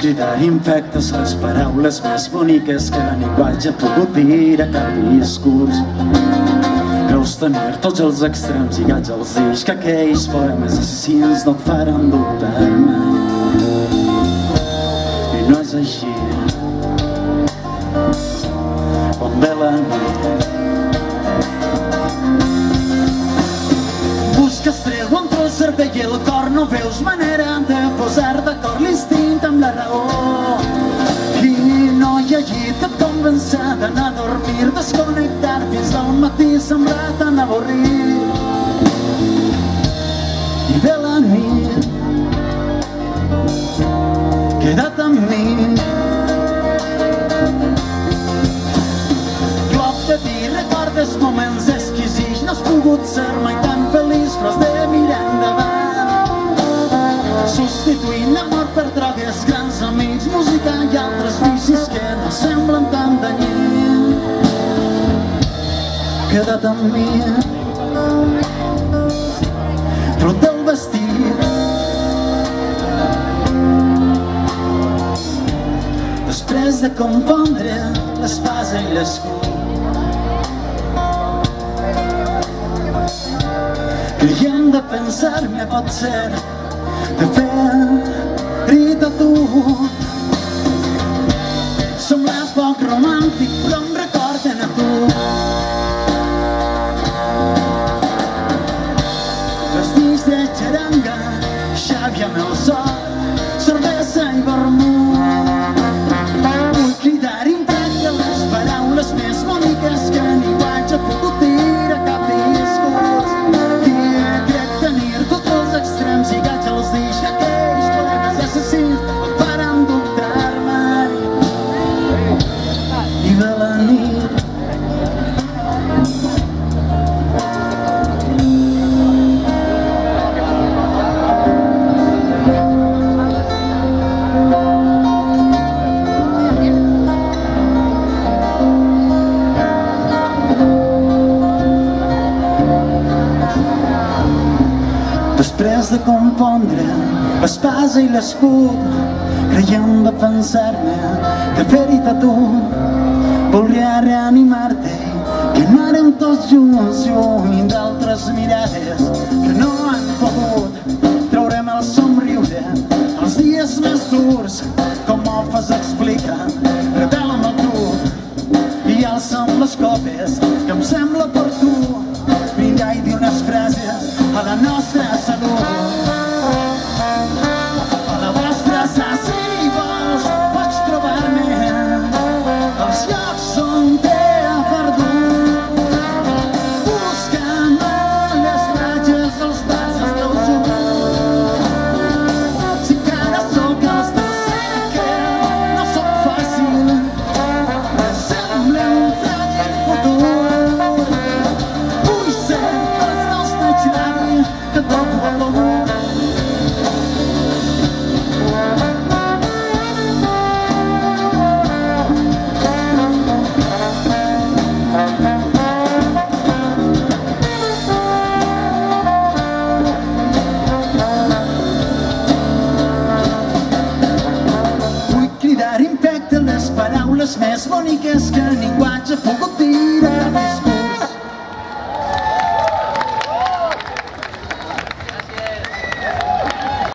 cridar infectes les paraules més boniques que la llenguatge ha pogut dir a cap discurs. Creus tenir tots els extrems lligats als dits que aquells poemes assassins no et faran dubtar mai. I no és així. Quan ve la nit Busques treu entre el cervell i el cor, no veus manera de posar d'acord l'instint la raó. I no hi ha llit et d'anar a dormir, desconnectar fins al matí sembrar tan avorrit. I ve la nit, que de tant mia prop del vestit després de confondre l'espasa i l'escut creient de pensar-me potser de fer-hi de tu. Semblava poc romàntic Després de compondre l'espasa i l'escut, creiem de pensar-me que fer-hi a tu voldria reanimar-te que anàrem tots junts lluny d'altres mirades que no han pogut. Treure'm el somriure els dies més durs com ho fas explicar revela'm el tu. I alça'm les copes que em sembla per tu vita e di una frase alla nostra salute Christmas money gets turning watch a full